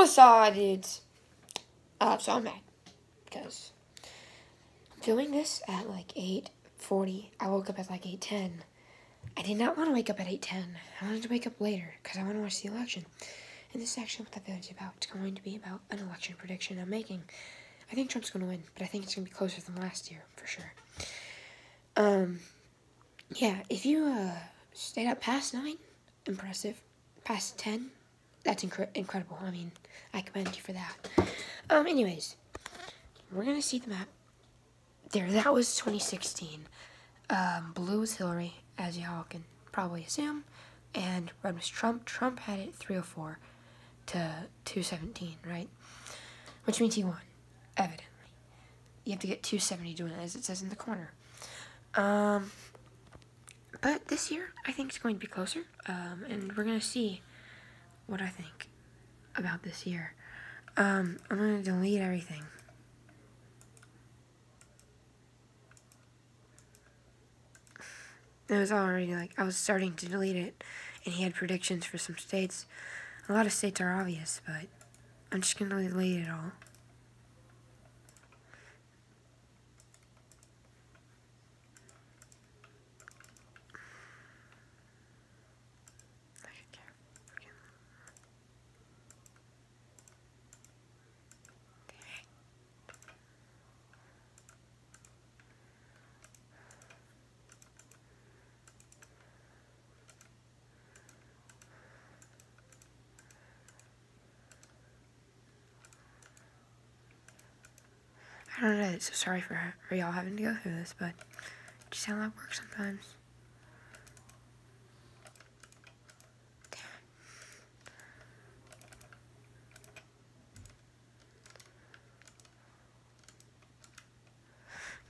What's up, dudes? Uh, so I'm mad because I'm doing this at like 8.40. I woke up at like 8.10. I did not want to wake up at 8.10. I wanted to wake up later because I want to watch the election. And this is actually what that video is about. It's going to be about an election prediction I'm making. I think Trump's going to win, but I think it's going to be closer than last year, for sure. Um, yeah, if you uh, stayed up past 9, impressive. Past 10, that's incre incredible. I mean, I commend you for that. Um, anyways, we're gonna see the map. There, that was 2016. Um, blue was Hillary, as y'all can probably assume, and red was Trump. Trump had it 304 to 217, right? Which means he won, evidently. You have to get 270 doing it, as it says in the corner. Um, but this year, I think it's going to be closer, um, and we're gonna see what I think about this year. Um, I'm gonna delete everything. It was already like I was starting to delete it, and he had predictions for some states. A lot of states are obvious, but I'm just gonna delete it all. I don't know, so sorry for, for y'all having to go through this, but just how that works sometimes.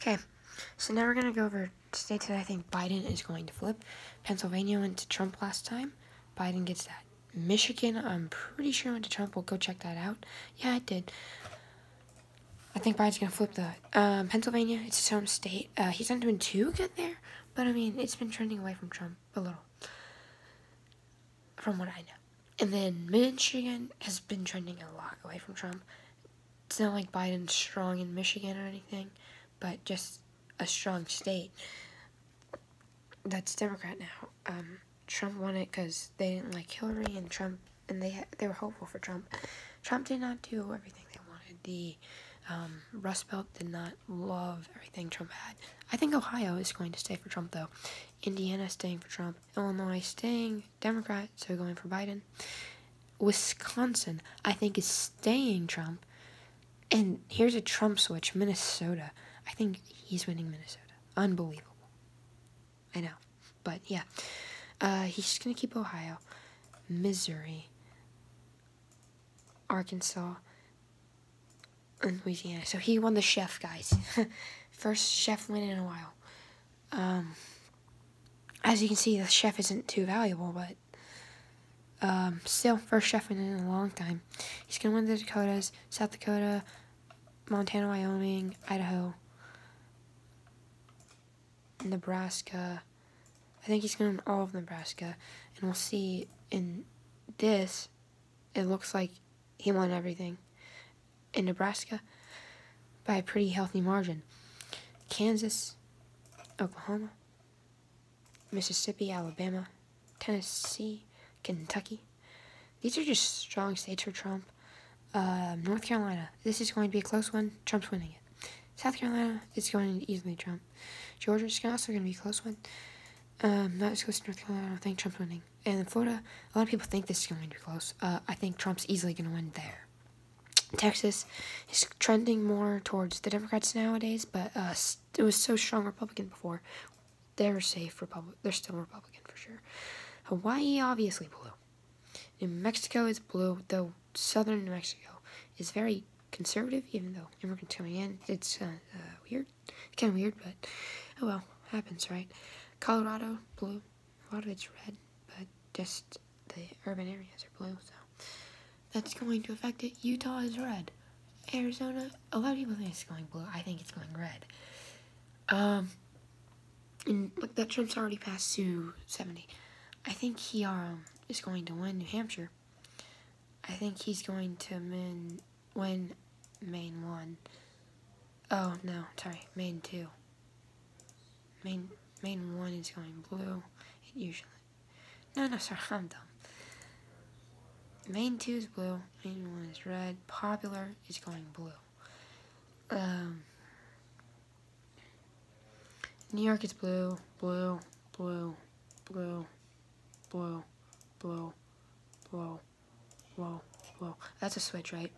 Okay, so now we're going to go over states that I think Biden is going to flip. Pennsylvania went to Trump last time. Biden gets that. Michigan, I'm pretty sure went to Trump. We'll go check that out. Yeah, it did. I think Biden's gonna flip that. Um, Pennsylvania, it's his home state. Uh, he's not doing too good there, but I mean, it's been trending away from Trump a little, from what I know. And then Michigan has been trending a lot away from Trump. It's not like Biden's strong in Michigan or anything, but just a strong state. That's Democrat now. Um, Trump won it because they didn't like Hillary and Trump, and they they were hopeful for Trump. Trump did not do everything they wanted. The um, Rust Belt did not love everything Trump had. I think Ohio is going to stay for Trump, though. Indiana staying for Trump. Illinois staying Democrat, so going for Biden. Wisconsin, I think, is staying Trump. And here's a Trump switch Minnesota. I think he's winning Minnesota. Unbelievable. I know. But yeah. Uh, he's just going to keep Ohio, Missouri, Arkansas, in Louisiana. So he won the chef, guys. First chef win in a while. Um, as you can see, the chef isn't too valuable, but um, still, first chef win in a long time. He's going to win the Dakotas, South Dakota, Montana, Wyoming, Idaho, Nebraska. I think he's going to win all of Nebraska. And we'll see in this, it looks like he won everything in Nebraska by a pretty healthy margin. Kansas, Oklahoma, Mississippi, Alabama, Tennessee, Kentucky. These are just strong states for Trump. Uh, North Carolina, this is going to be a close one. Trump's winning it. South Carolina is going to easily Trump. Georgia is also going to be a close one. Um, not as close to North Carolina. I think Trump's winning. And Florida, a lot of people think this is going to be close. Uh, I think Trump's easily going to win there. Texas is trending more towards the Democrats nowadays, but uh, it was so strong Republican before. They're safe Republic. They're still Republican for sure. Hawaii, obviously blue. New Mexico is blue, though southern New Mexico is very conservative, even though immigrants coming in. It's uh, uh, weird. Kind of weird, but oh well, happens, right? Colorado, blue. A lot of it's red, but just the urban areas are blue, so that's going to affect it. Utah is red. Arizona, a lot of people think it's going blue. I think it's going red. Um, and look, that Trump's already passed to 70. I think he um, is going to win New Hampshire. I think he's going to min, win Maine 1. Oh, no, sorry, Maine 2. Maine, Maine 1 is going blue. It usually. No, no, sorry, I'm dumb. Maine 2 is blue. Maine 1 is red. Popular is going blue. Um, New York is blue, blue, blue, blue, blue, blue, blue, blue, blue. That's a switch, right?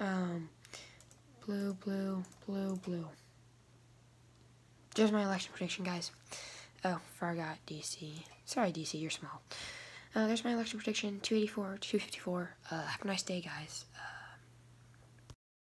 Um, blue, blue, blue, blue. There's my election prediction, guys. Oh, forgot DC. Sorry, DC, you're small. Uh, there's my election prediction, 284 254. Uh, have a nice day, guys. Uh,